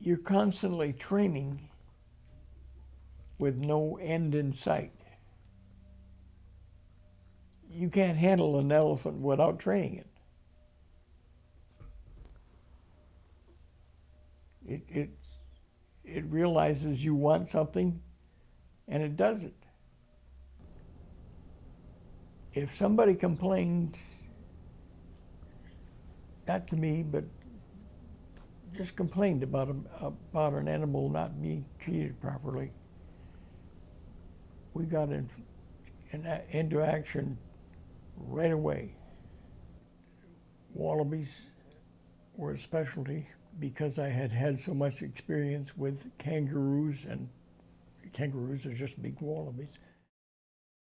you're constantly training with no end in sight. You can't handle an elephant without training it. It, it, it realizes you want something and it does it. If somebody complained, not to me, but just complained about a, about an animal not being treated properly, we got in, in, into action right away. Wallabies were a specialty because I had had so much experience with kangaroos, and kangaroos are just big wallabies.